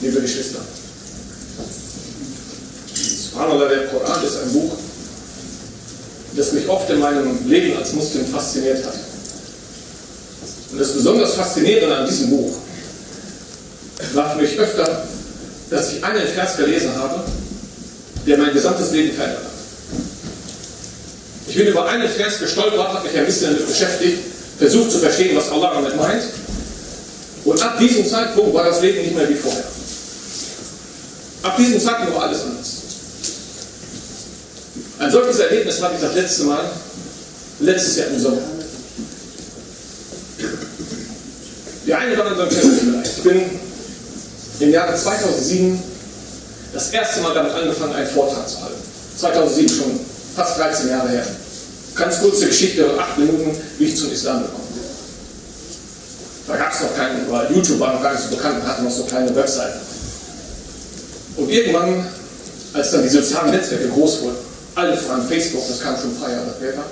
liebe Geschwister. Subhanallah, der Koran ist ein Buch, das mich oft in meinem Leben als Muslim fasziniert hat. Und das besonders Faszinierende an diesem Buch war für mich öfter, dass ich einen Vers gelesen habe, der mein gesamtes Leben verändert hat. Ich bin über einen Vers gestolpert, habe mich ein bisschen damit beschäftigt, versucht zu verstehen, was Allah damit meint. Und ab diesem Zeitpunkt war das Leben nicht mehr wie vorher. Ab diesem Zeitpunkt war alles anders. Ein solches Erlebnis hatte ich das letzte Mal, letztes Jahr im Sommer. Die eine oder andere kennen vielleicht. Ich bin im Jahre 2007 das erste Mal damit angefangen, einen Vortrag zu halten. 2007 schon fast 13 Jahre her. Ganz kurze Geschichte, acht Minuten, wie ich zum Islam gekommen bin. Da gab es noch keinen, weil YouTube war noch gar nicht so bekannt, man hatte noch so kleine Webseiten. Und irgendwann, als dann die sozialen Netzwerke groß wurden, alle voran Facebook, das kam schon ein paar Jahre später,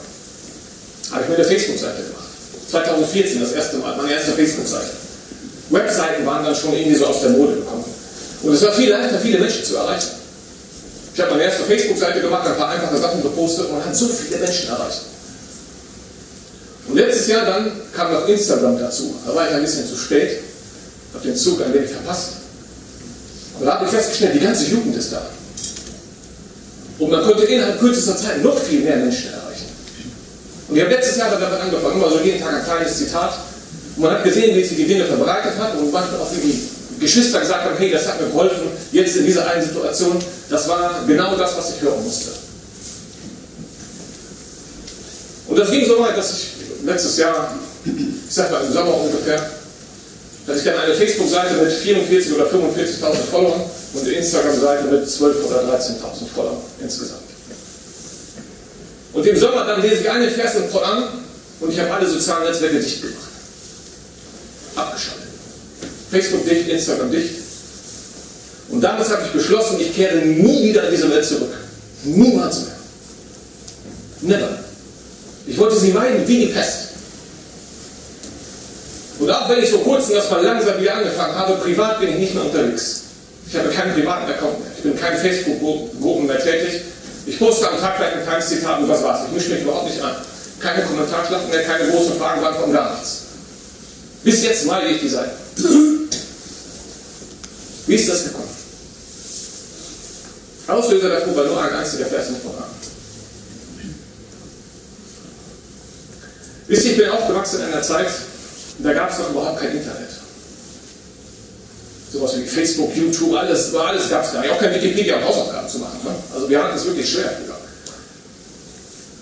habe ich mir eine Facebook-Seite gemacht. 2014 das erste Mal, meine erste Facebook-Seite. Webseiten waren dann schon irgendwie so aus der Mode gekommen. Und es war viel leichter, viele Menschen zu erreichen. Ich habe meine erste Facebook-Seite gemacht, ein paar einfache Sachen gepostet und hat so viele Menschen erreicht. Und letztes Jahr dann kam noch Instagram dazu. Da war ich ein bisschen zu spät, habe den Zug ein wenig verpasst. Aber da habe ich festgestellt, die ganze Jugend ist da. Und man konnte innerhalb kürzester Zeit noch viel mehr Menschen erreichen. Und ich habe letztes Jahr damit angefangen, immer so jeden Tag ein kleines Zitat. Und man hat gesehen, wie sich die Dinge verbreitet hat und manchmal auch wie die Geschwister gesagt haben, hey, das hat mir geholfen, jetzt in dieser einen Situation, das war genau das, was ich hören musste. Und das ging so weit, dass ich letztes Jahr, ich sag mal im Sommer ungefähr, hatte ich dann eine Facebook-Seite mit 44.000 oder 45.000 Followern und eine Instagram-Seite mit 12.000 oder 13.000 Followern insgesamt. Und im Sommer dann lese ich einen Vers im Koran und ich habe alle sozialen Netzwerke dicht gemacht. Abgeschaltet. Facebook dicht, Instagram dicht. Und damals habe ich beschlossen, ich kehre nie wieder in diese Welt zurück. Niemals mehr. Never. Ich wollte sie meiden wie die Pest. Und auch wenn ich vor kurzem das mal langsam wieder angefangen habe, privat bin ich nicht mehr unterwegs. Ich habe keinen privaten Account mehr. Ich bin in keinen Facebook-Gruppen mehr tätig. Ich poste am Tag vielleicht ein kleines Zitat und das war's. Ich mische mich überhaupt nicht an. Keine Kommentarschlachten mehr, keine großen Fragen, beantworten, gar nichts. Bis jetzt meide ich die Seite. Wie ist das gekommen? Auslöser dafür war nur ein einziger Vers im Koran. Wisst ihr, ich bin aufgewachsen in einer Zeit, da gab es noch überhaupt kein Internet. Sowas wie Facebook, YouTube, alles, alles gab es gar nicht. Auch kein Wikipedia, um Hausaufgaben zu machen. Ne? Also wir hatten es wirklich schwer früher.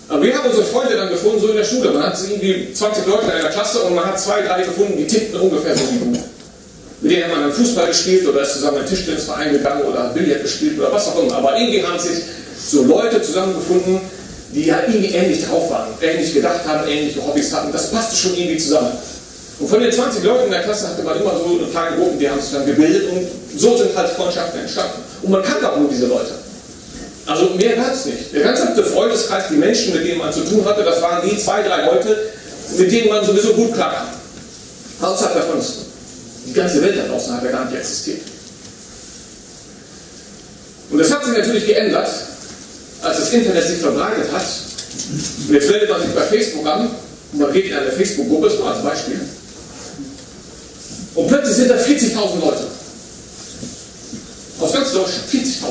Aber wir haben unsere Freunde dann gefunden, so in der Schule. Man hat irgendwie 20 Leute in einer Klasse und man hat zwei, drei gefunden, die tippten ungefähr so wie du. Mit denen hat man dann Fußball gespielt oder ist zusammen in den Tischtennisverein gegangen oder hat Billard gespielt oder was auch immer. Aber irgendwie haben sich so Leute zusammengefunden, die ja irgendwie ähnlich drauf waren, ähnlich gedacht haben, ähnliche Hobbys hatten. Das passte schon irgendwie zusammen. Und von den 20 Leuten in der Klasse hatte man immer so eine kleine Gruppen, die haben sich dann gebildet und so sind halt Freundschaften entstanden. Und man kannte auch nur diese Leute. Also mehr gab es nicht. Der ganze Freundeskreis, die Menschen, mit denen man zu tun hatte, das waren die zwei, drei Leute, mit denen man sowieso gut klarkam. Außerhalb davon ist die ganze Welt da draußen hat ja gar nicht existiert. Und das hat sich natürlich geändert, als das Internet sich verbreitet hat. Und jetzt meldet man sich bei Facebook an und man geht in eine Facebook-Gruppe, so als Beispiel. Und plötzlich sind da 40.000 Leute. Aus ganz Deutschland, 40.000.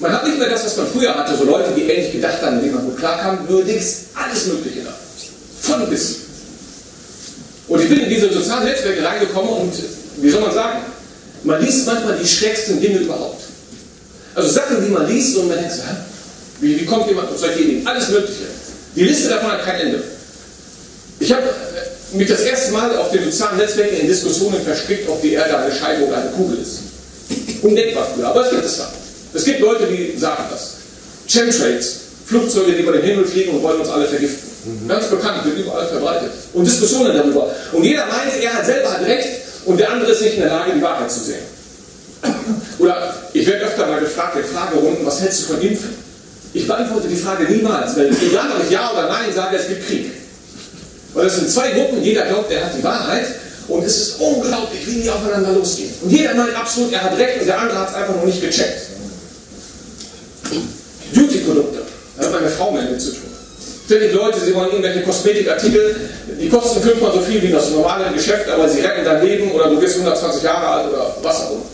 Man hat nicht mehr das, was man früher hatte, so Leute, die ähnlich gedacht haben, denen man gut klarkam, nur links alles Mögliche da. Von bis. Und ich bin in diese sozialen Netzwerke reingekommen und, wie soll man sagen, man liest manchmal die schrägsten Dinge überhaupt. Also Sachen, die man liest und man denkt, wie, wie kommt jemand auf solche Ideen? Alles Mögliche. Die Liste davon hat kein Ende. Ich habe mich das erste Mal auf den sozialen Netzwerken in Diskussionen verstrickt, ob die Erde eine Scheibe oder eine Kugel ist. Undenkbar früher, aber es gibt es da. Es gibt Leute, die sagen das. Chemtrails, Flugzeuge, die über den Himmel fliegen und wollen uns alle vergiften. Mhm. Ganz bekannt, wird überall verbreitet. Und Diskussionen darüber. Und jeder meint, er hat selber hat recht und der andere ist nicht in der Lage, die Wahrheit zu sehen. Oder ich werde öfter mal gefragt in Fragerunden, was hältst du von Impfen? Ich beantworte die Frage niemals, weil egal ob ich Ja oder Nein sage, es gibt Krieg. Weil es sind zwei Gruppen, jeder glaubt, er hat die Wahrheit Und es ist unglaublich, wie die aufeinander losgehen. Und jeder meint absolut, er hat recht und der andere hat es einfach noch nicht gecheckt. Beauty-Produkte, da hat meine Frau mehr mit zu tun. Ständig Leute, sie wollen irgendwelche Kosmetikartikel, die kosten fünfmal so viel wie das normale Geschäft, aber sie retten dein Leben oder du wirst 120 Jahre alt oder was auch immer.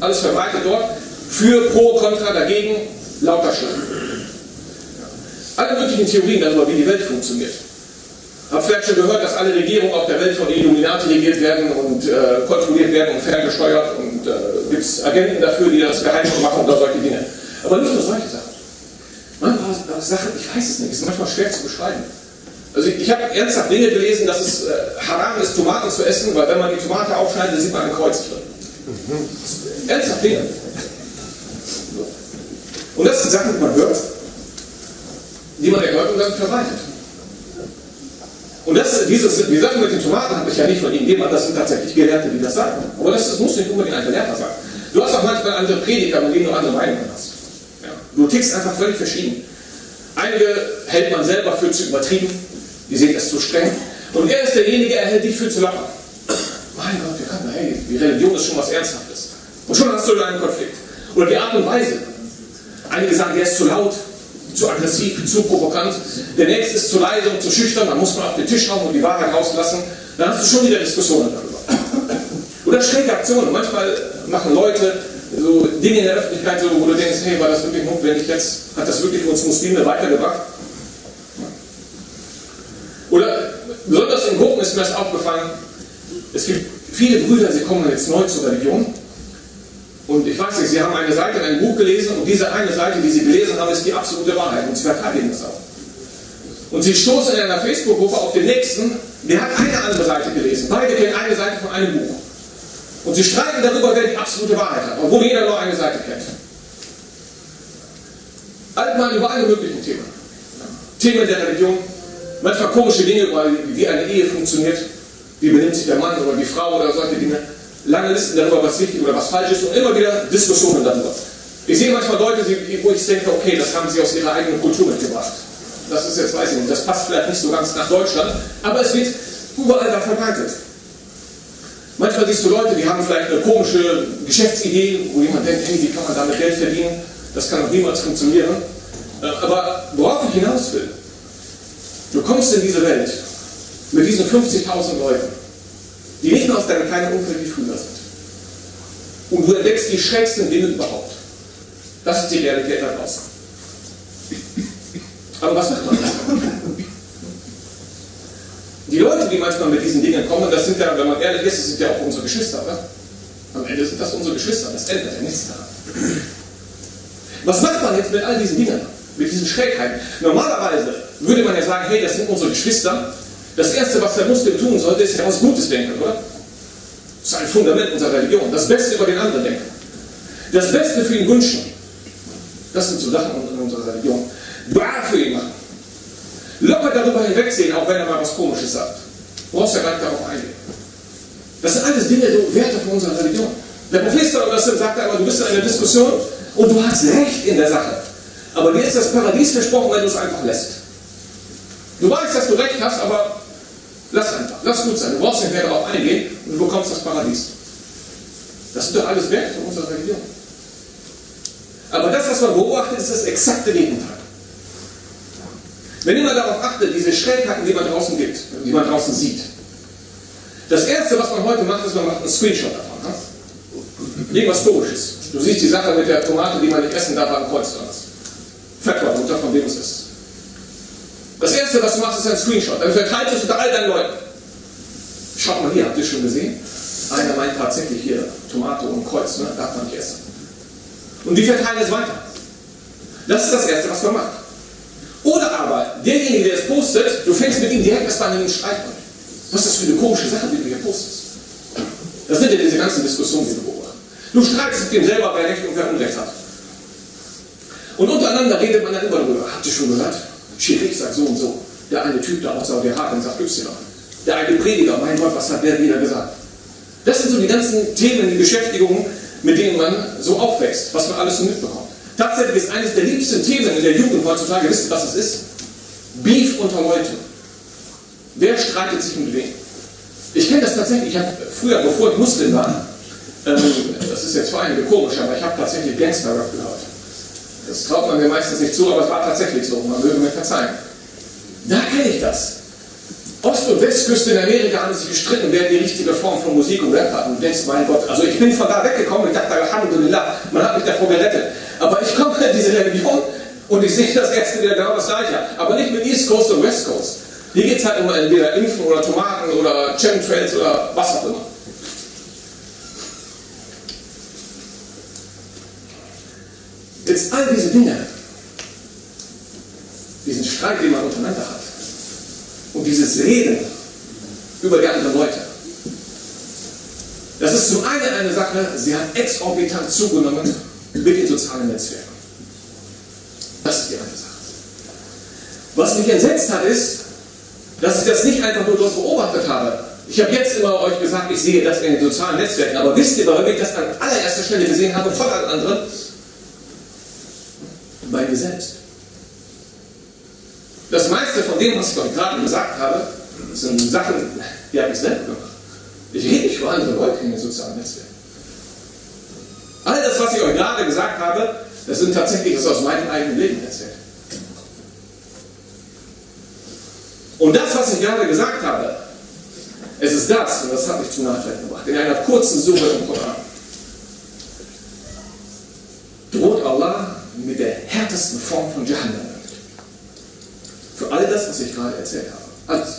Alles verbreitet dort. Für, pro, contra, dagegen, lauter Schlangen. Alle möglichen Theorien darüber, wie die Welt funktioniert. Habt vielleicht schon gehört, dass alle Regierungen auf der Welt von Illuminati regiert werden und äh, kontrolliert werden und ferngesteuert und äh, gibt es Agenten dafür, die das geheim machen oder solche Dinge. Aber nicht nur solche Sachen. Manchmal Sachen, ich weiß es nicht, ist manchmal schwer zu beschreiben. Also ich, ich habe ernsthaft Dinge gelesen, dass es äh, haram ist, Tomaten zu essen, weil wenn man die Tomate aufschneidet, sieht man ein Kreuz drin. Mhm. Ernsthaft Dinge. Und das sind Sachen, die man hört, die man erhört und dann verbreitet. Und das, dieses, die Sache mit den Tomaten habe ich ja nicht von gegeben, das sind tatsächlich Gelehrte, die das sagen. Aber das, muss nicht unbedingt ein Gelehrter sagen. Du hast auch manchmal andere Prediger, mit denen du andere Meinungen hast. Ja. Du tickst einfach völlig verschieden. Einige hält man selber für zu übertrieben, die sehen es zu streng. Und er ist derjenige, er hält dich für zu locker. Mein Gott, wir können, hey, die Religion ist schon was Ernsthaftes. Und schon hast du einen Konflikt. Oder die Art und Weise. Einige sagen, der ist zu laut, zu aggressiv, zu provokant. Der nächste ist zu leise und zu schüchtern, dann muss man auf den Tisch hauen und die Wahrheit rauslassen. Dann hast du schon wieder Diskussionen darüber. Oder schräge Aktionen. Manchmal machen Leute so Dinge in der Öffentlichkeit, wo du denkst, hey, war das wirklich notwendig jetzt? Hat das wirklich uns Muslime weitergebracht? Oder besonders in Gruppen ist mir das aufgefallen, es gibt viele Brüder, sie kommen jetzt neu zur Religion. Und ich weiß nicht, sie haben eine Seite in einem Buch gelesen und diese eine Seite, die sie gelesen haben, ist die absolute Wahrheit und sie verteidigen das auch. Und sie stoßen in einer Facebook-Gruppe auf den nächsten, der hat eine andere Seite gelesen. Beide kennen eine Seite von einem Buch. Und sie streiten darüber, wer die absolute Wahrheit hat, obwohl jeder nur eine Seite kennt. Allgemein über alle möglichen Themen. Themen der Religion, manchmal komische Dinge, wie eine Ehe funktioniert, wie benimmt sich der Mann oder die Frau oder solche Dinge. Lange Listen darüber, was richtig oder was falsch ist und immer wieder Diskussionen darüber. Ich sehe manchmal Leute, wo ich denke, okay, das haben sie aus ihrer eigenen Kultur mitgebracht. Das ist jetzt, weiß ich nicht, das passt vielleicht nicht so ganz nach Deutschland, aber es wird überall da verbreitet. Manchmal siehst du Leute, die haben vielleicht eine komische Geschäftsidee, wo jemand denkt, hey, wie kann man damit Geld verdienen? Das kann doch niemals funktionieren. Äh, aber worauf ich hinaus will, du kommst in diese Welt mit diesen 50.000 Leuten, die nicht mehr aus deinem kleinen Umfeld wie früher sind. Und du entdeckst die schrägsten Dinge überhaupt. Das ist die Realität da draußen. Aber was macht man? Die Leute, die manchmal mit diesen Dingen kommen, das sind ja, wenn man ehrlich ist, das sind ja auch unsere Geschwister. Oder? Am Ende sind das unsere Geschwister, das ändert ja nichts daran. Was macht man jetzt mit all diesen Dingen, mit diesen Schrägheiten? Normalerweise würde man ja sagen, hey, das sind unsere Geschwister. Das Erste, was der Muslim tun sollte, ist ja was Gutes denken, oder? Das ist ein Fundament unserer Religion. Das Beste über den anderen denken. Das Beste für ihn wünschen. Das sind so Sachen in unserer Religion. Dua für ihn machen. Locker darüber hinwegsehen, auch wenn er mal was Komisches sagt. Du brauchst ja gar nicht darauf eingehen. Das sind alles Dinge, so Werte von unserer Religion. Der Prophet sagt einmal, du bist in einer Diskussion und du hast Recht in der Sache. Aber dir ist das Paradies versprochen, wenn du es einfach lässt. Du weißt, dass du Recht hast, aber lass einfach. Lass gut sein. Du brauchst nicht mehr darauf eingehen und du bekommst das Paradies. Das sind doch alles Werte von unserer Religion. Aber das, was man beobachtet, ist das exakte Gegenteil. Wenn mal darauf achtet, diese Schrägheiten, die man draußen gibt, die man draußen sieht. Das erste, was man heute macht, ist, man macht einen Screenshot davon. Ne? Irgendwas komisches. Du siehst die Sache mit der Tomate, die man nicht essen darf, am Kreuz dran ist. Fettwasser, von wem es ist. Das erste, was du machst, ist ein Screenshot. Dann verteilst du es unter all deinen Leuten. Schaut mal hier, habt ihr schon gesehen? Einer meint tatsächlich hier Tomate und Kreuz, ne? darf man nicht essen. Und die verteilen es weiter. Das ist das Erste, was man macht. Oder aber derjenige, der es postet, du fängst mit ihm direkt erstmal den Streit an. Was ist das für eine komische Sache, die du hier postest? Das sind ja diese ganzen Diskussionen, die du beobachtest. Du streitest mit dem selber, wer Recht und wer Unrecht hat. Und untereinander redet man dann immer darüber. Habt ihr schon gehört? Schiri sagt so und so. Der eine Typ da aus Saudi-Arabien sagt Y. Der eine Prediger, mein Gott, was hat der wieder gesagt? Das sind so die ganzen Themen, die Beschäftigungen, mit denen man so aufwächst, was man alles so mitbekommt. Tatsächlich ist eines der liebsten Themen in der Jugend heutzutage, wisst ihr, was es ist? Beef unter Leuten. Wer streitet sich mit wem? Ich kenne das tatsächlich, ich habe früher, bevor ich Muslim war, ähm, das ist jetzt für einige komisch, aber ich habe tatsächlich Gangster-Rap gehört. Das traut man mir meistens nicht zu, aber es war tatsächlich so, man möge mir verzeihen. Da kenne ich das. Ost- und Westküste in Amerika haben sich gestritten, wer die richtige Form von Musik und Rap hat. Und denkst, mein Gott, also ich bin von da weggekommen, ich dachte, Alhamdulillah, man hat mich davor gerettet. Aber ich komme in diese Religion und ich sehe das erste wieder genau das gleiche. Aber nicht mit East Coast und West Coast. Hier geht es halt um entweder Impfen oder Tomaten oder Chemtrails oder was auch immer. Jetzt all diese Dinge, diesen Streit, den man untereinander hat, und dieses Reden über die anderen Leute, das ist zum einen eine Sache, sie hat exorbitant zugenommen mit den sozialen Netzwerken. Das ist die eine Sache. Was mich entsetzt hat, ist, dass ich das nicht einfach nur dort beobachtet habe. Ich habe jetzt immer euch gesagt, ich sehe das in den sozialen Netzwerken, aber wisst ihr, warum ich das an allererster Stelle gesehen habe, von allen anderen? Mir selbst. Das meiste von dem, was ich euch gerade gesagt habe, sind Sachen, die habe ich selber gemacht. Ich rede nicht über andere Leute in den sozialen Netzwerken. All das, was ich euch gerade gesagt habe, das sind tatsächlich das aus meinem eigenen Leben erzählt. Und das, was ich gerade gesagt habe, es ist das, und das habe ich zum Nachdenken gebracht, in einer kurzen Suche im Koran, droht Allah mit härtesten Form von Jahannam. Für all das, was ich gerade erzählt habe. Alles.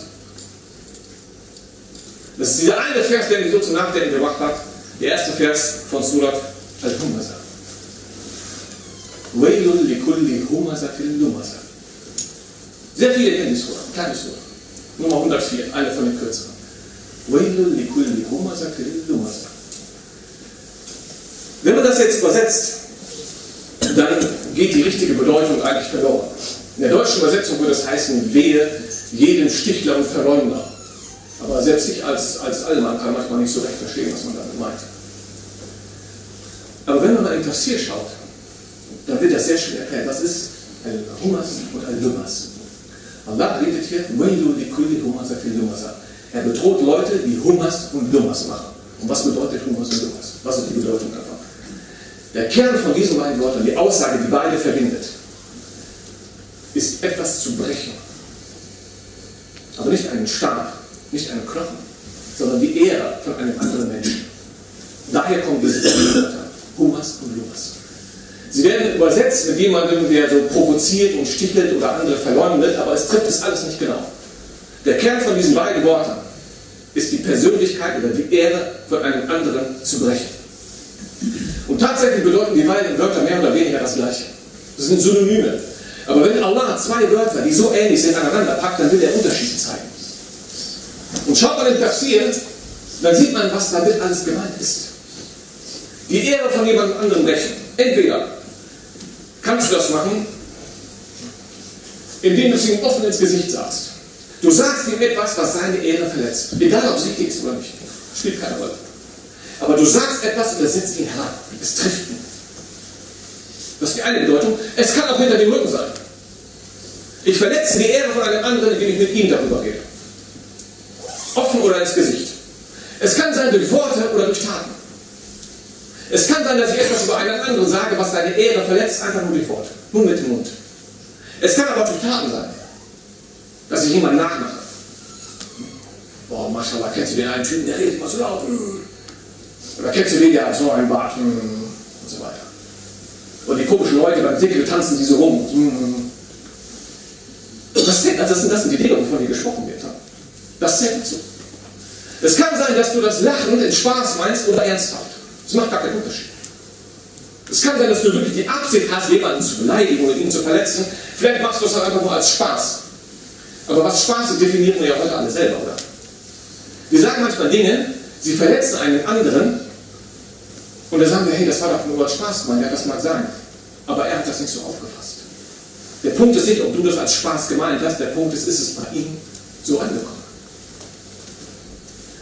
Das ist dieser eine Vers, der mich so zum Nachdenken gebracht hat. Der erste Vers von Surat Al-Humasa. Wailul likulli humazatil lumasa. Sehr viele kennen die Sura, kleine Sura. Nummer 104, eine von den kürzeren. Wailul likulli humazatil lumasa. Wenn man das jetzt übersetzt, geht die richtige Bedeutung eigentlich verloren. In der deutschen Übersetzung würde es heißen, wehe jedem Stichler und Verleumder. Aber selbst ich als, als Allmann kann manchmal nicht so recht verstehen, was man damit meint. Aber wenn man mal in Tafsir schaut, dann wird das sehr schön erklärt. Was ist Al-Humas und Al-Lumas? Allah redet hier, Er bedroht Leute, die Humas und Lumas machen. Und was bedeutet Humas und Lumas? Was ist die Bedeutung davon? Der Kern von diesen beiden Wörtern, die Aussage, die beide verbindet, ist etwas zu brechen. Aber nicht einen Stab, nicht einen Knochen, sondern die Ehre von einem anderen Menschen. Daher kommen diese beiden Wörter, Humas und Lumas. Sie werden übersetzt mit jemandem, der so provoziert und stichelt oder andere verleumdet, aber es trifft es alles nicht genau. Der Kern von diesen beiden Worten ist die Persönlichkeit oder die Ehre von einem anderen zu brechen. Und tatsächlich bedeuten die beiden Wörter mehr oder weniger das Gleiche. Das sind Synonyme. Aber wenn Allah zwei Wörter, die so ähnlich sind, aneinander packt, dann will er Unterschiede zeigen. Und schaut man in Tafsir, dann sieht man, was damit alles gemeint ist. Die Ehre von jemand anderem brechen. Entweder kannst du das machen, indem du es ihm offen ins Gesicht sagst. Du sagst ihm etwas, was seine Ehre verletzt. Egal, ob es richtig ist oder nicht. Spielt keine Rolle. Aber du sagst etwas und das setzt ihn heran. Es trifft ihn. Das ist die eine Bedeutung. Es kann auch hinter dem Rücken sein. Ich verletze die Ehre von einem anderen, indem ich mit ihm darüber rede. Offen oder ins Gesicht. Es kann sein durch Worte oder durch Taten. Es kann sein, dass ich etwas über einen anderen sage, was seine Ehre verletzt, einfach nur durch Worte. Nur mit dem Mund. Es kann aber durch Taten sein. Dass ich jemanden nachmache. Boah, Maschallah, kennst du den einen Typen, der redet mal so laut. Oder kennst du den, der hat so einen Bart und so weiter. Und die komischen Leute beim Dicke tanzen die so rum. Das, zählt, also das, sind, das sind die Dinge, wovon hier gesprochen wird. Das zählt dazu. Es kann sein, dass du das Lachen in Spaß meinst oder ernsthaft. Das macht gar keinen Unterschied. Es kann sein, dass du wirklich die Absicht hast, jemanden zu beleidigen oder ihn zu verletzen. Vielleicht machst du es einfach nur als Spaß. Aber was Spaß ist, definieren wir ja heute alle selber, oder? Wir sagen manchmal Dinge, sie verletzen einen anderen und dann sagen wir, hey, das war doch nur als Spaß gemeint, ja, das mag sein. Aber er hat das nicht so aufgefasst. Der Punkt ist nicht, ob du das als Spaß gemeint hast, der Punkt ist, ist es bei ihm so angekommen.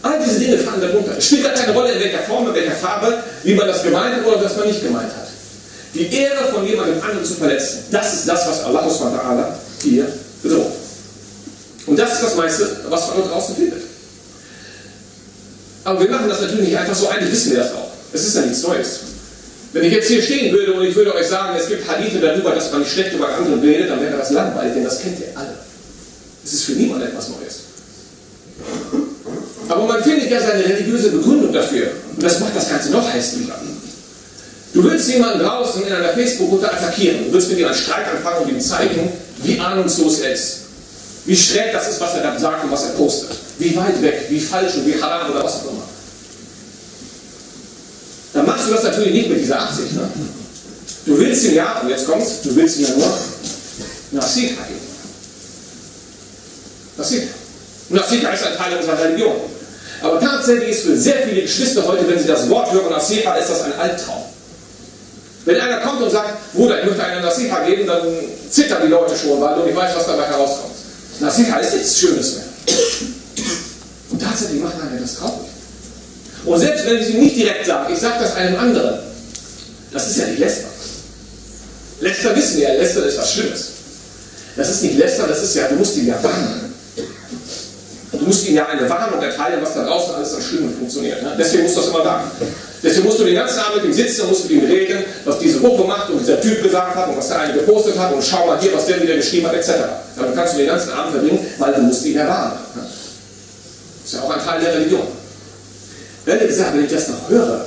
All diese Dinge fallen darunter. Es spielt gar keine Rolle, in welcher Form, in welcher Farbe, wie man das gemeint hat oder was man nicht gemeint hat. Die Ehre von jemandem anderen zu verletzen, das ist das, was Allah hier bedroht. Und das ist das meiste, was man dort draußen findet. Aber wir machen das natürlich nicht einfach so, eigentlich wissen wir das auch. Es ist ja nichts Neues. Wenn ich jetzt hier stehen würde und ich würde euch sagen, es gibt Hadithe darüber, dass man nicht schlecht über andere redet, dann wäre das langweilig, denn das kennt ihr alle. Es ist für niemand etwas Neues. Aber man findet ja seine religiöse Begründung dafür. Und das macht das Ganze noch hässlicher. Du willst jemanden draußen in einer Facebook-Gruppe attackieren. Du willst mit ihm einen Streit anfangen und ihm zeigen, wie ahnungslos er ist. Wie schräg das ist, was er da sagt und was er postet. Wie weit weg, wie falsch und wie haram oder was auch immer. Machst du das natürlich nicht mit dieser Absicht. Ne? Du willst ihn ja, und jetzt kommst du willst ihn ja nur Nasiha geben. Nasiha. Nasiha ist ein Teil unserer Religion. Aber tatsächlich ist für sehr viele Geschwister heute, wenn sie das Wort hören, Nasiha, ist das ein Albtraum. Wenn einer kommt und sagt, Bruder, ich möchte einen Nasiha geben, dann zittern die Leute schon, weil du nicht weißt, was dabei herauskommt. Nasiha ist nichts Schönes mehr. Und tatsächlich macht einer das traurig. Und selbst wenn ich es ihm nicht direkt sage, ich sage das einem anderen, das ist ja nicht Läster. Läster wissen wir ja, Läster ist was Schlimmes. Das ist nicht Läster, das ist ja, du musst ihn ja warnen. Du musst ihm ja eine Warnung erteilen, was da draußen alles an Schlimmen funktioniert. Ne? Deswegen musst du das immer sagen. Deswegen musst du den ganzen Abend mit ihm sitzen musst mit ihm reden, was diese Gruppe macht und dieser Typ gesagt hat und was der eine gepostet hat und schau mal hier, was der wieder geschrieben hat, etc. Damit kannst du den ganzen Abend verbringen, weil du musst ihn ja warnen. Ne? Das ist ja auch ein Teil der Religion. Ich sage, wenn ich das noch höre,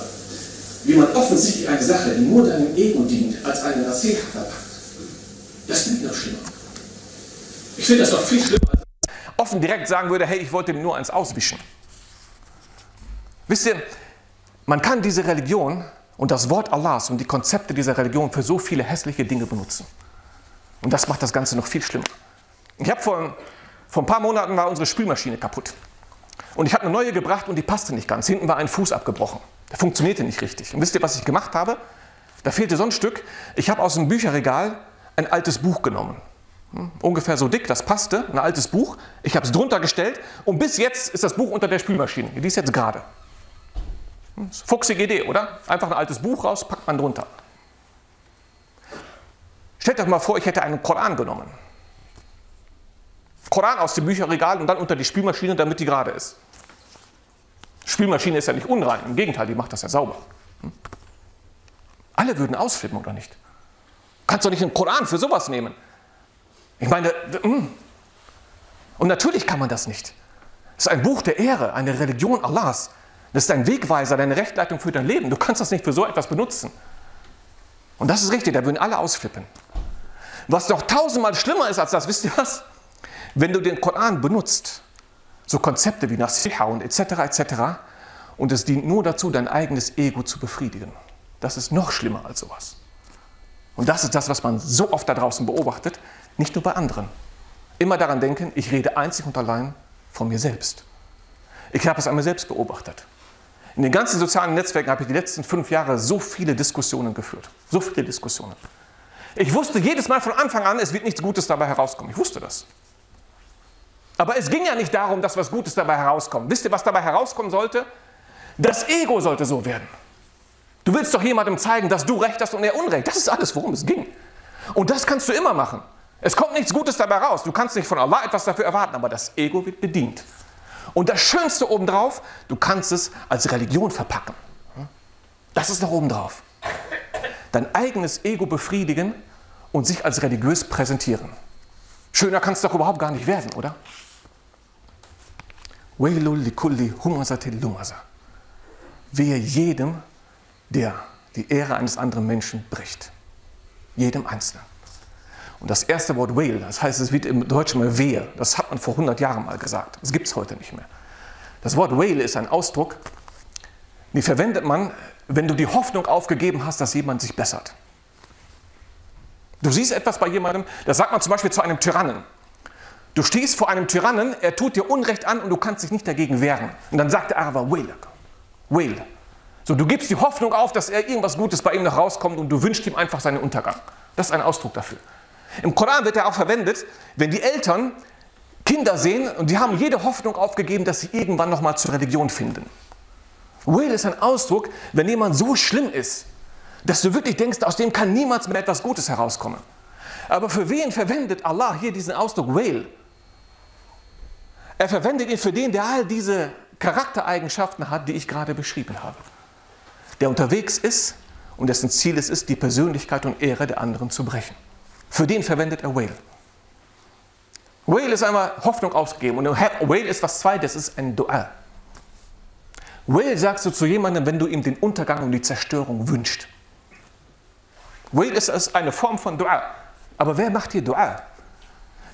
wie man offensichtlich eine Sache, die nur deinem Ego dient, als eine Nasiha verpackt, das ich noch schlimmer. Ich finde das noch viel schlimmer, als offen direkt sagen würde, hey, ich wollte ihm nur eins auswischen. Wisst ihr, man kann diese Religion und das Wort Allahs und die Konzepte dieser Religion für so viele hässliche Dinge benutzen. Und das macht das Ganze noch viel schlimmer. Ich habe vor, vor ein paar Monaten war unsere Spülmaschine kaputt. Und ich habe eine neue gebracht und die passte nicht ganz. Hinten war ein Fuß abgebrochen. Der funktionierte nicht richtig. Und wisst ihr, was ich gemacht habe? Da fehlte so ein Stück. Ich habe aus dem Bücherregal ein altes Buch genommen. Hm, ungefähr so dick, das passte, ein altes Buch. Ich habe es drunter gestellt und bis jetzt ist das Buch unter der Spülmaschine. Die ist jetzt gerade. Hm, fuchsige Idee, oder? Einfach ein altes Buch raus, packt man drunter. Stellt euch mal vor, ich hätte einen Koran genommen. Koran aus dem Bücherregal und dann unter die Spülmaschine, damit die gerade ist. Spülmaschine ist ja nicht unrein, im Gegenteil, die macht das ja sauber. Hm? Alle würden ausflippen, oder nicht? Du kannst doch nicht einen Koran für sowas nehmen. Ich meine, hm. und natürlich kann man das nicht. Es ist ein Buch der Ehre, eine Religion Allahs. Das ist ein Wegweiser, deine Rechtleitung für dein Leben. Du kannst das nicht für so etwas benutzen. Und das ist richtig, da würden alle ausflippen. Was doch tausendmal schlimmer ist als das, wisst ihr was? Wenn du den Koran benutzt, so Konzepte wie Nasiha und etc. etc. und es dient nur dazu, dein eigenes Ego zu befriedigen. Das ist noch schlimmer als sowas. Und das ist das, was man so oft da draußen beobachtet, nicht nur bei anderen. Immer daran denken, ich rede einzig und allein von mir selbst. Ich habe es mir selbst beobachtet. In den ganzen sozialen Netzwerken habe ich die letzten fünf Jahre so viele Diskussionen geführt. So viele Diskussionen. Ich wusste jedes Mal von Anfang an, es wird nichts Gutes dabei herauskommen. Ich wusste das. Aber es ging ja nicht darum, dass was Gutes dabei herauskommt. Wisst ihr, was dabei herauskommen sollte? Das Ego sollte so werden. Du willst doch jemandem zeigen, dass du recht hast und er Unrecht. Das ist alles, worum es ging. Und das kannst du immer machen. Es kommt nichts Gutes dabei raus. Du kannst nicht von Allah etwas dafür erwarten, aber das Ego wird bedient. Und das Schönste obendrauf, du kannst es als Religion verpacken. Das ist noch obendrauf. Dein eigenes Ego befriedigen und sich als religiös präsentieren. Schöner kann es doch überhaupt gar nicht werden, oder? Lumasa. Wehe jedem, der die Ehre eines anderen Menschen bricht. Jedem Einzelnen. Und das erste Wort Whale, das heißt, es wird im Deutschen mal Wehe. Das hat man vor 100 Jahren mal gesagt. Das gibt es heute nicht mehr. Das Wort Whale ist ein Ausdruck, den verwendet man, wenn du die Hoffnung aufgegeben hast, dass jemand sich bessert. Du siehst etwas bei jemandem, das sagt man zum Beispiel zu einem Tyrannen. Du stehst vor einem Tyrannen, er tut dir Unrecht an und du kannst dich nicht dagegen wehren. Und dann sagt der Araber, Whale, Whale. So, du gibst die Hoffnung auf, dass er irgendwas Gutes bei ihm noch rauskommt und du wünschst ihm einfach seinen Untergang. Das ist ein Ausdruck dafür. Im Koran wird er auch verwendet, wenn die Eltern Kinder sehen und die haben jede Hoffnung aufgegeben, dass sie irgendwann nochmal zur Religion finden. Whale ist ein Ausdruck, wenn jemand so schlimm ist, dass du wirklich denkst, aus dem kann niemals mehr etwas Gutes herauskommen. Aber für wen verwendet Allah hier diesen Ausdruck Whale? Er verwendet ihn für den, der all diese Charaktereigenschaften hat, die ich gerade beschrieben habe. Der unterwegs ist und dessen Ziel es ist, die Persönlichkeit und Ehre der anderen zu brechen. Für den verwendet er Whale. Whale ist einmal Hoffnung ausgeben und Whale ist was zweites, ist ein Dual. Whale sagst du zu jemandem, wenn du ihm den Untergang und die Zerstörung wünscht. Whale ist eine Form von Dua. Aber wer macht hier Dua?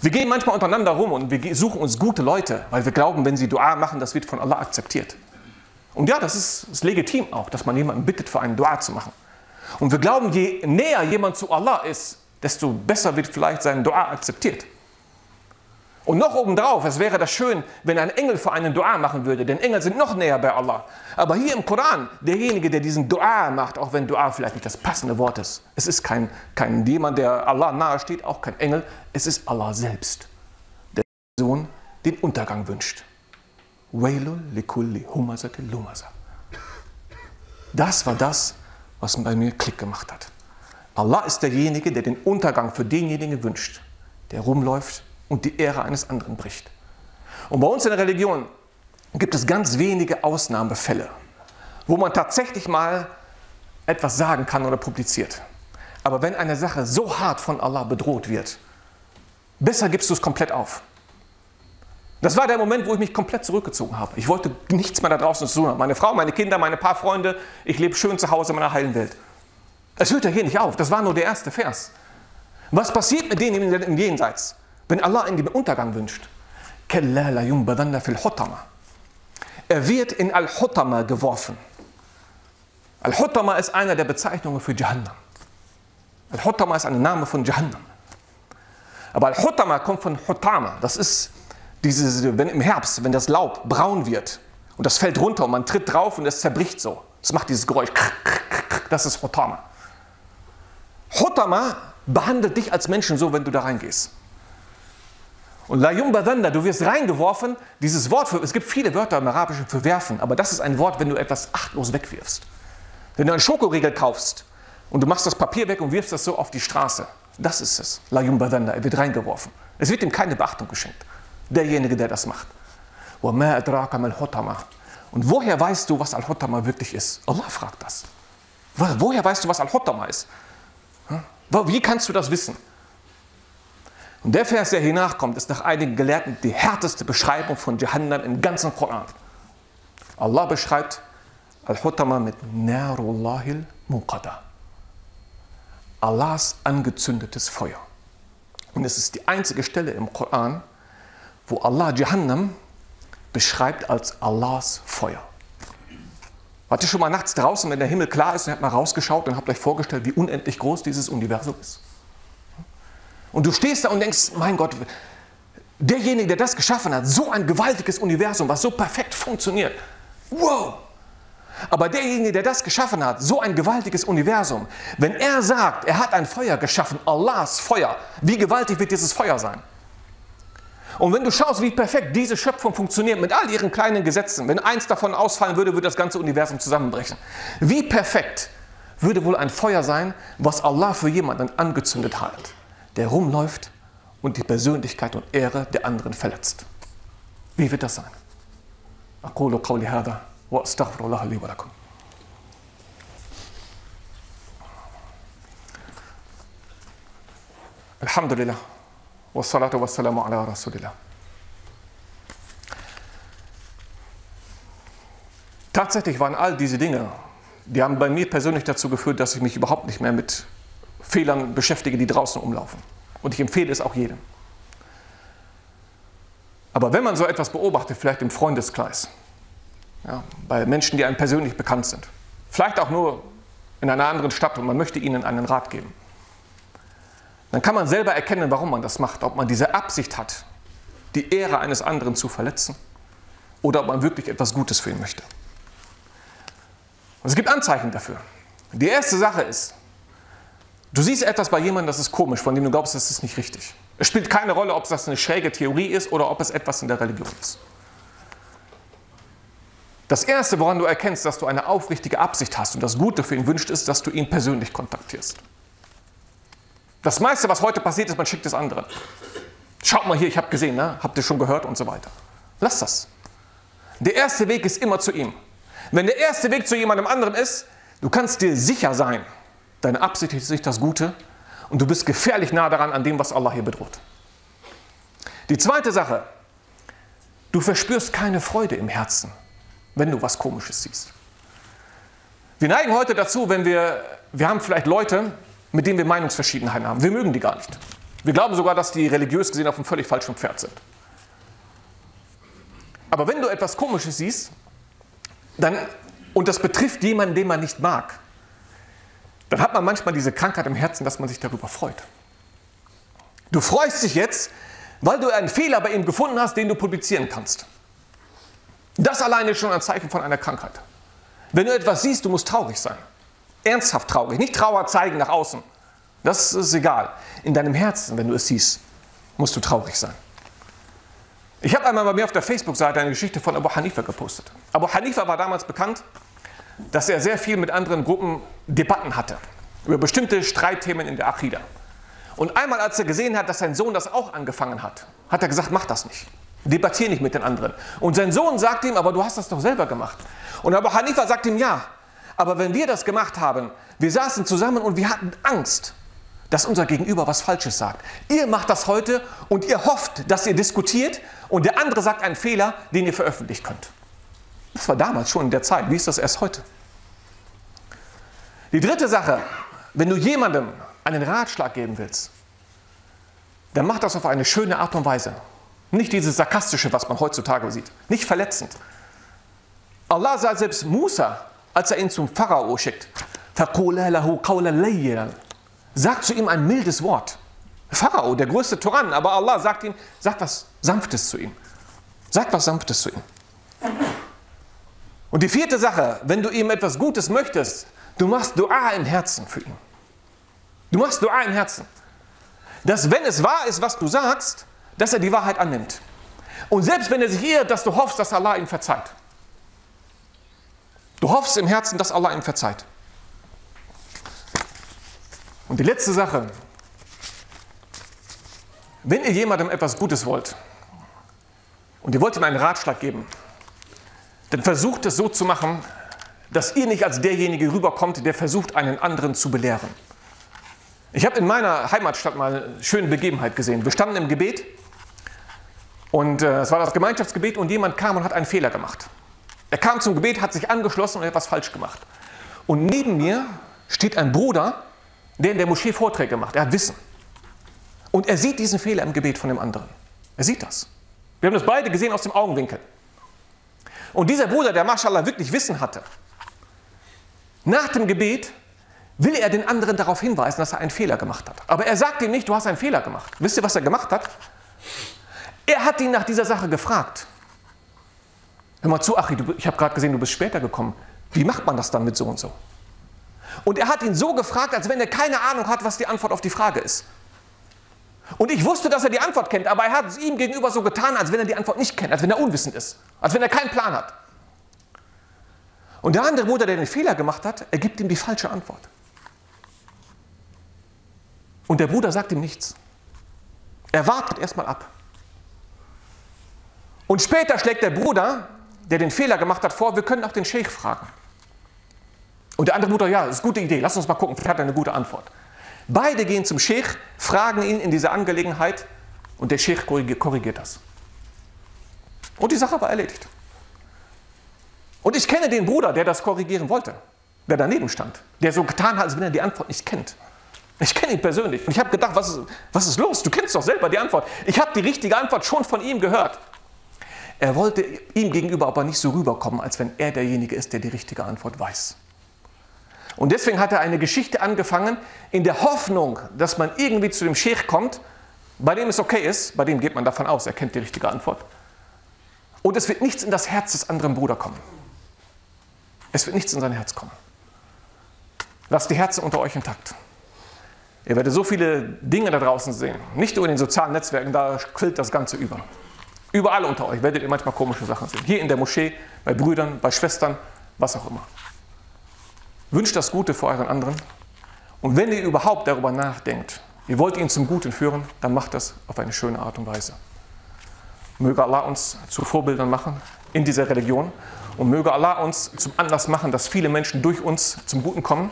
Wir gehen manchmal untereinander rum und wir suchen uns gute Leute, weil wir glauben, wenn sie Dua machen, das wird von Allah akzeptiert. Und ja, das ist, ist legitim auch, dass man jemanden bittet, für einen Dua zu machen. Und wir glauben, je näher jemand zu Allah ist, desto besser wird vielleicht sein Dua akzeptiert. Und noch obendrauf, es wäre das schön, wenn ein Engel für einen Dua machen würde, denn Engel sind noch näher bei Allah. Aber hier im Koran, derjenige, der diesen Dua macht, auch wenn Dua vielleicht nicht das passende Wort ist, es ist kein, kein jemand, der Allah nahe steht, auch kein Engel, es ist Allah selbst, der Sohn den Untergang wünscht. Das war das, was bei mir Klick gemacht hat. Allah ist derjenige, der den Untergang für denjenigen wünscht, der rumläuft und die Ehre eines anderen bricht. Und bei uns in der Religion gibt es ganz wenige Ausnahmefälle, wo man tatsächlich mal etwas sagen kann oder publiziert. Aber wenn eine Sache so hart von Allah bedroht wird, besser gibst du es komplett auf. Das war der Moment, wo ich mich komplett zurückgezogen habe. Ich wollte nichts mehr da draußen zu tun haben. Meine Frau, meine Kinder, meine paar Freunde, ich lebe schön zu Hause in meiner heilen Welt. Es hört ja hier nicht auf. Das war nur der erste Vers. Was passiert mit denen im Jenseits? Wenn Allah in den Untergang wünscht, er wird in Al-Hutama geworfen. Al-Hutama ist einer der Bezeichnungen für Jahannam. Al-Hutama ist ein Name von Jahannam. Aber Al-Hutama kommt von Hutama. Das ist dieses, wenn im Herbst, wenn das Laub braun wird und das fällt runter und man tritt drauf und es zerbricht so. Das macht dieses Geräusch. Das ist Hutama. Hutama behandelt dich als Menschen so, wenn du da reingehst. Und la yumbadanda, du wirst reingeworfen, dieses Wort, für, es gibt viele Wörter im Arabischen für werfen, aber das ist ein Wort, wenn du etwas achtlos wegwirfst. Wenn du einen Schokoriegel kaufst und du machst das Papier weg und wirfst das so auf die Straße, das ist es. La yumbadanda, er wird reingeworfen. Es wird ihm keine Beachtung geschenkt. Derjenige, der das macht. Und woher weißt du, was Al-Hotama wirklich ist? Allah fragt das. Woher weißt du, was Al-Hotama ist? Wie kannst du das wissen? Und der Vers, der hier nachkommt, ist nach einigen Gelehrten die härteste Beschreibung von Jahannam im ganzen Koran. Allah beschreibt Al-Hutama mit Narullahil Muqada. Allahs angezündetes Feuer. Und es ist die einzige Stelle im Koran, wo Allah Jahannam beschreibt als Allahs Feuer. Wart ihr schon mal nachts draußen, wenn der Himmel klar ist und habt mal rausgeschaut und habt euch vorgestellt, wie unendlich groß dieses Universum ist? Und du stehst da und denkst, mein Gott, derjenige, der das geschaffen hat, so ein gewaltiges Universum, was so perfekt funktioniert. Wow! Aber derjenige, der das geschaffen hat, so ein gewaltiges Universum, wenn er sagt, er hat ein Feuer geschaffen, Allahs Feuer, wie gewaltig wird dieses Feuer sein? Und wenn du schaust, wie perfekt diese Schöpfung funktioniert mit all ihren kleinen Gesetzen, wenn eins davon ausfallen würde, würde das ganze Universum zusammenbrechen. Wie perfekt würde wohl ein Feuer sein, was Allah für jemanden angezündet hat? der rumläuft und die Persönlichkeit und Ehre der anderen verletzt. Wie wird das sein? أقول قولي هذا وأستغفر الله لي ولكم الحمد لله والصلاة والسلام على رسول الله Tatsächlich waren all diese Dinge, die haben bei mir persönlich dazu geführt, dass ich mich überhaupt nicht mehr mit Fehlern beschäftige, die draußen umlaufen. Und ich empfehle es auch jedem. Aber wenn man so etwas beobachtet, vielleicht im Freundeskreis, ja, bei Menschen, die einem persönlich bekannt sind, vielleicht auch nur in einer anderen Stadt und man möchte ihnen einen Rat geben, dann kann man selber erkennen, warum man das macht, ob man diese Absicht hat, die Ehre eines anderen zu verletzen oder ob man wirklich etwas Gutes für ihn möchte. Und es gibt Anzeichen dafür. Die erste Sache ist, Du siehst etwas bei jemandem, das ist komisch, von dem du glaubst, das ist nicht richtig. Es spielt keine Rolle, ob das eine schräge Theorie ist oder ob es etwas in der Religion ist. Das Erste, woran du erkennst, dass du eine aufrichtige Absicht hast und das Gute für ihn wünscht, ist, dass du ihn persönlich kontaktierst. Das meiste, was heute passiert ist, man schickt es anderen. Schaut mal hier, ich habe gesehen, ne? habt ihr schon gehört und so weiter. Lass das. Der erste Weg ist immer zu ihm. Wenn der erste Weg zu jemandem anderen ist, du kannst dir sicher sein, deine Absicht ist nicht das Gute und du bist gefährlich nah daran an dem, was Allah hier bedroht. Die zweite Sache, du verspürst keine Freude im Herzen, wenn du was Komisches siehst. Wir neigen heute dazu, wenn wir, wir haben vielleicht Leute, mit denen wir Meinungsverschiedenheiten haben. Wir mögen die gar nicht. Wir glauben sogar, dass die religiös gesehen auf einem völlig falschen Pferd sind. Aber wenn du etwas Komisches siehst, dann, und das betrifft jemanden, den man nicht mag, dann hat man manchmal diese Krankheit im Herzen, dass man sich darüber freut. Du freust dich jetzt, weil du einen Fehler bei ihm gefunden hast, den du publizieren kannst. Das alleine ist schon ein Zeichen von einer Krankheit. Wenn du etwas siehst, du musst traurig sein. Ernsthaft traurig, nicht Trauer zeigen nach außen. Das ist egal. In deinem Herzen, wenn du es siehst, musst du traurig sein. Ich habe einmal bei mir auf der Facebook-Seite eine Geschichte von Abu Hanifa gepostet. Abu Hanifa war damals bekannt, dass er sehr viel mit anderen Gruppen Debatten hatte über bestimmte Streitthemen in der Achida. Und einmal, als er gesehen hat, dass sein Sohn das auch angefangen hat, hat er gesagt, mach das nicht. Debattier nicht mit den anderen. Und sein Sohn sagt ihm, aber du hast das doch selber gemacht. Und Abu Hanifa sagt ihm, ja, aber wenn wir das gemacht haben, wir saßen zusammen und wir hatten Angst, dass unser Gegenüber was Falsches sagt. Ihr macht das heute und ihr hofft, dass ihr diskutiert und der andere sagt einen Fehler, den ihr veröffentlichen könnt. Das war damals schon in der Zeit. Wie ist das erst heute? Die dritte Sache, wenn du jemandem einen Ratschlag geben willst, dann mach das auf eine schöne Art und Weise. Nicht dieses sarkastische, was man heutzutage sieht. Nicht verletzend. Allah sagt selbst Musa, als er ihn zum Pharao schickt, sagt zu ihm ein mildes Wort. Pharao, der größte Tyrann, aber Allah sagt ihm, sag was Sanftes zu ihm. Sag was Sanftes zu ihm. Und die vierte Sache, wenn du ihm etwas Gutes möchtest, du machst Dua im Herzen für ihn. Du machst Dua im Herzen. Dass wenn es wahr ist, was du sagst, dass er die Wahrheit annimmt. Und selbst wenn er sich irrt, dass du hoffst, dass Allah ihm verzeiht. Du hoffst im Herzen, dass Allah ihm verzeiht. Und die letzte Sache, wenn ihr jemandem etwas Gutes wollt und ihr wollt ihm einen Ratschlag geben, dann versucht es so zu machen, dass ihr nicht als derjenige rüberkommt, der versucht, einen anderen zu belehren. Ich habe in meiner Heimatstadt mal eine schöne Begebenheit gesehen. Wir standen im Gebet und äh, es war das Gemeinschaftsgebet und jemand kam und hat einen Fehler gemacht. Er kam zum Gebet, hat sich angeschlossen und etwas falsch gemacht. Und neben mir steht ein Bruder, der in der Moschee Vorträge macht. Er hat Wissen. Und er sieht diesen Fehler im Gebet von dem anderen. Er sieht das. Wir haben das beide gesehen aus dem Augenwinkel. Und dieser Bruder, der Mashallah wirklich Wissen hatte, nach dem Gebet will er den anderen darauf hinweisen, dass er einen Fehler gemacht hat. Aber er sagt ihm nicht, du hast einen Fehler gemacht. Wisst ihr, was er gemacht hat? Er hat ihn nach dieser Sache gefragt. Hör mal zu, Achi, ich habe gerade gesehen, du bist später gekommen. Wie macht man das dann mit so und so? Und er hat ihn so gefragt, als wenn er keine Ahnung hat, was die Antwort auf die Frage ist. Und ich wusste, dass er die Antwort kennt, aber er hat es ihm gegenüber so getan, als wenn er die Antwort nicht kennt, als wenn er unwissend ist, als wenn er keinen Plan hat. Und der andere Bruder, der den Fehler gemacht hat, er gibt ihm die falsche Antwort. Und der Bruder sagt ihm nichts. Er wartet erstmal ab. Und später schlägt der Bruder, der den Fehler gemacht hat, vor, wir können auch den Sheikh fragen. Und der andere Bruder, ja, das ist eine gute Idee, lass uns mal gucken, vielleicht hat er eine gute Antwort. Beide gehen zum Sheikh, fragen ihn in dieser Angelegenheit und der Sheikh korrigiert das. Und die Sache war erledigt. Und ich kenne den Bruder, der das korrigieren wollte, der daneben stand, der so getan hat, als wenn er die Antwort nicht kennt. Ich kenne ihn persönlich und ich habe gedacht, was ist, was ist los? Du kennst doch selber die Antwort. Ich habe die richtige Antwort schon von ihm gehört. Er wollte ihm gegenüber aber nicht so rüberkommen, als wenn er derjenige ist, der die richtige Antwort weiß. Und deswegen hat er eine Geschichte angefangen, in der Hoffnung, dass man irgendwie zu dem Sheikh kommt, bei dem es okay ist, bei dem geht man davon aus, er kennt die richtige Antwort. Und es wird nichts in das Herz des anderen Bruders kommen. Es wird nichts in sein Herz kommen. Lasst die Herzen unter euch intakt. Ihr werdet so viele Dinge da draußen sehen. Nicht nur in den sozialen Netzwerken, da quillt das Ganze über. Überall unter euch werdet ihr manchmal komische Sachen sehen. Hier in der Moschee, bei Brüdern, bei Schwestern, was auch immer. Wünscht das Gute für euren anderen. Und wenn ihr überhaupt darüber nachdenkt, ihr wollt ihn zum Guten führen, dann macht das auf eine schöne Art und Weise. Möge Allah uns zu Vorbildern machen in dieser Religion und möge Allah uns zum Anlass machen, dass viele Menschen durch uns zum Guten kommen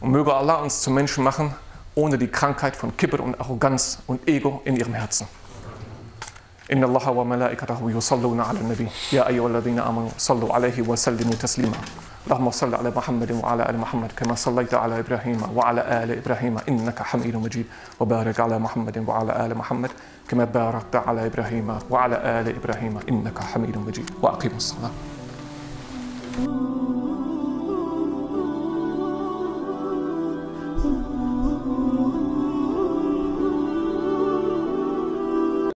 und möge Allah uns zum Menschen machen, ohne die Krankheit von Kibber und Arroganz und Ego in ihrem Herzen. إن الله وملائكته يصلون على النبي يا أيها الذين آمنوا صلوا عليه وسلموا تسليما اللهم صل على محمد وعلى آل محمد كما صليت على إبراهيم وعلى آل إبراهيم إنك حميد مجيد. وبارك على محمد وعلى آل محمد كما باركت على إبراهيم وعلى آل إبراهيم إنك حميد مجيد. وأقيموا الصلاة.